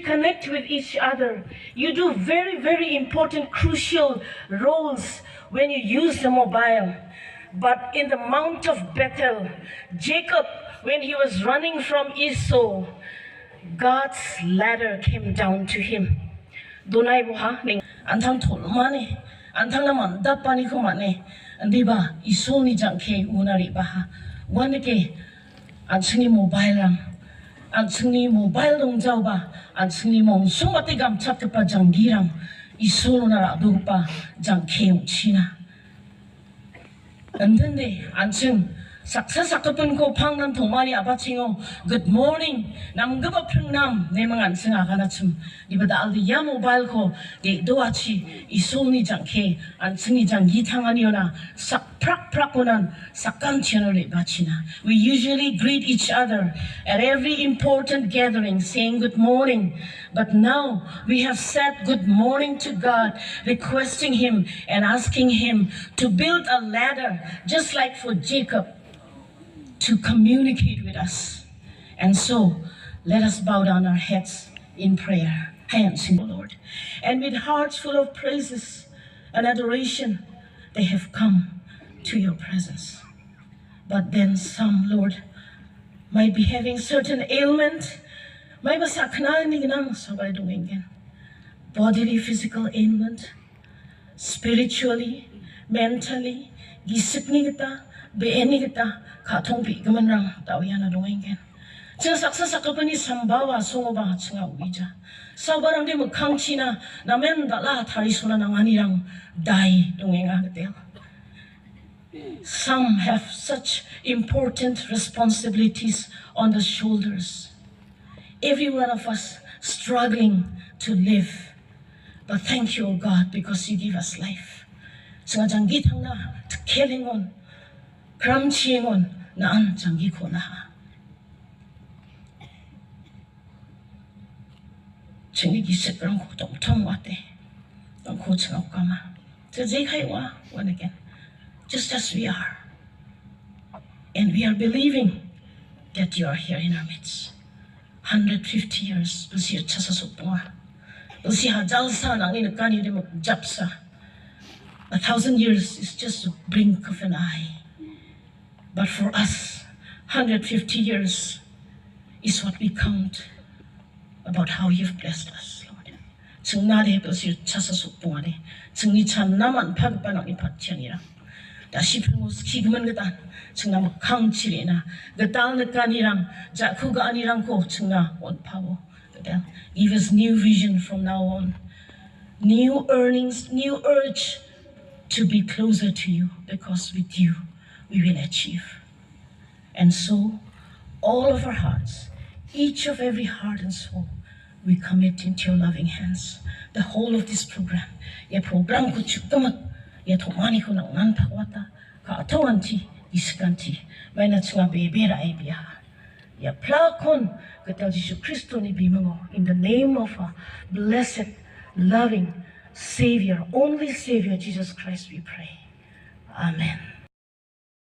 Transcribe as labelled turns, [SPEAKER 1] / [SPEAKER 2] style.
[SPEAKER 1] Connect with each other. You do very, very important, crucial roles when you use the mobile. But in the Mount of Bethel, Jacob, when he was running from Esau, God's ladder came down to him. Dunai buha ning antang me, mane antang naman dapani ko mane andi ba isol ni jangke unari baha wan ke ansini mobile lang 모바일랑 안층이 모바일 동자오바 안 ko pangnam good morning. Ibada aldi ya mobile ko doachi isoni jangke sak prak prakonan bachina we usually greet each other at every important gathering saying good morning. But now we have said good morning to God requesting him and asking him to build a ladder just like for Jacob to communicate with us. And so, let us bow down our heads in prayer, hands in the Lord. And with hearts full of praises and adoration, they have come to your presence. But then some, Lord, might be having certain ailment. May masakna ni nang sabay dumingin. Bodily, physical ailment, spiritually, mentally, gisip ni kita, kita, rang na dungingin. Sing saksa sambawa songo ba singa uija. Di na dala dai gatel. Ah Some have such important responsibilities on the shoulders. Every one of us struggling to live. But thank you, O God, because you give us life. Sa janggit hang na, tkelingon, kramchingon, naan janggi ko na. Chingi gisip rang ko tong tong wate. Ang ko chang kama. So they kai wa, one again just as we are. And we are believing that you are here in our midst. 150 years, basi chasa sopwa. Basi hajalsa nang inakani de japsa. A thousand years is just a blink of an eye. But for us, 150 years is what we count about how you've blessed us, Lord. 증나대 basi chasa sopwa de. 증니 찬 나만 파급반ang ipatyanira. 다시 풀모스 기금은 그단 청나 강칠이나 그땅 느까니랑 자 그가 아니랑 고 청나 원파워 그단 give us new vision from now on new earnings new urge to be closer to you because with you we will achieve. And so all of our hearts each of every heart and soul we commit into your loving hands. The whole of this program 예 program kuchuktamat ya thomani ko nang nan thawata ka athawanti iskanti maina chunga bebera ebia ya plakon katal Jesus Christo ni bimango. In the name of a blessed loving Savior only Savior Jesus Christ we pray. Amen